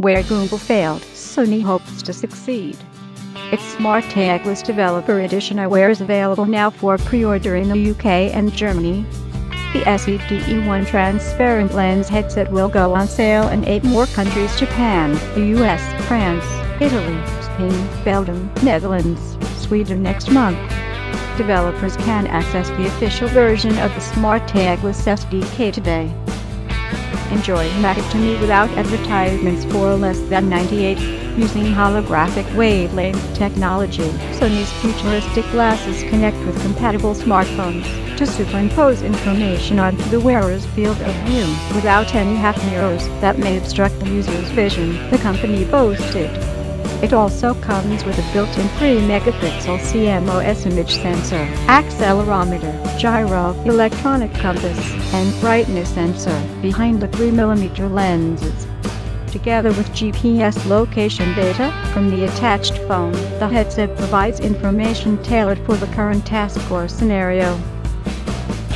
Where Google failed, Sony hopes to succeed. Its SmartEyeglass Developer Edition Aware is available now for pre-order in the UK and Germany. The SED-E1 transparent lens headset will go on sale in eight more countries Japan, the US, France, Italy, Spain, Belgium, Netherlands, Sweden next month. Developers can access the official version of the SmartEyeglass SDK today. Enjoy Mac2Me without advertisements for less than 98 using holographic wavelength technology. Sony's futuristic glasses connect with compatible smartphones to superimpose information onto the wearer's field of view without any half mirrors that may obstruct the user's vision, the company boasted. It also comes with a built-in 3-megapixel CMOS image sensor, accelerometer, gyro, electronic compass, and brightness sensor behind the 3mm lenses. Together with GPS location data from the attached phone, the headset provides information tailored for the current task or scenario.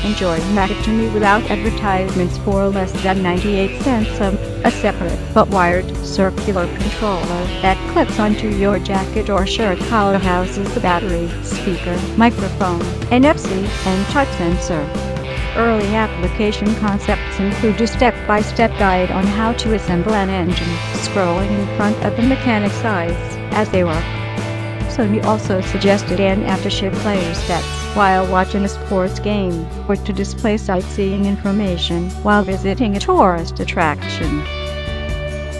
Enjoy Mac2Me without advertisements for less than 98 cents a, a separate but wired circular controller that clips onto your jacket or shirt collar houses the battery, speaker, microphone, NFC, and touch sensor. Early application concepts include a step-by-step -step guide on how to assemble an engine, scrolling in front of the mechanic's eyes as they work. Sony also suggested an to show players stats while watching a sports game, or to display sightseeing information while visiting a tourist attraction.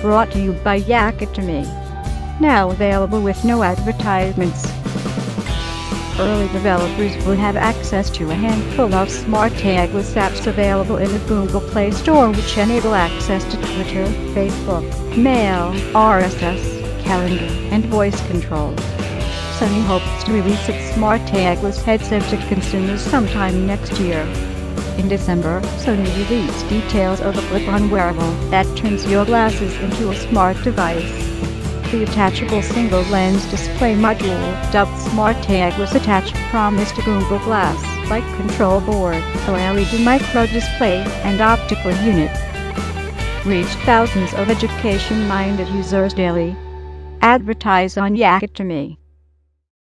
Brought to you by Yakutami. Now available with no advertisements. Early developers will have access to a handful of SmartEyeglass apps available in the Google Play Store which enable access to Twitter, Facebook, Mail, RSS, Calendar, and voice control. Sony hopes to release its SmartEyeglass headset to consumers sometime next year. In December, Sony released details of a clip-on wearable that turns your glasses into a smart device. The attachable single-lens display module, dubbed SmartEyeglass attached promised a Google Glass like control board, a LED micro display, and optical unit. Reached thousands of education-minded users daily. Advertise on Yakutami.